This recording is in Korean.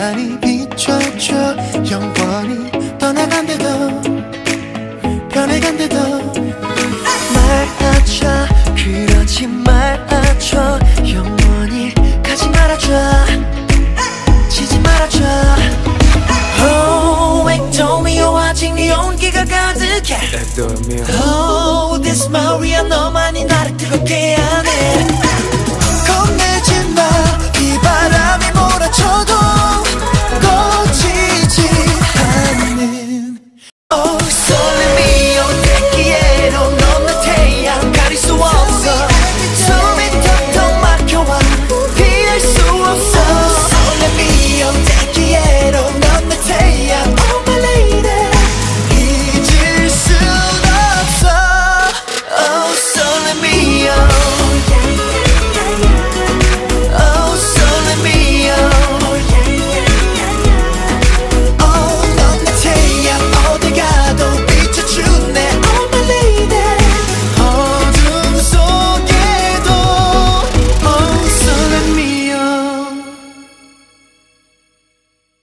많이 비춰줘. 영원히 떠나간대도 변해간대도. 말아줘 그러지 말아줘. 영원히 가지 말아줘. 지지 말아줘. Oh 웽토미오 아직 네 온기가 가득해? Esto es mío Oh this Maria no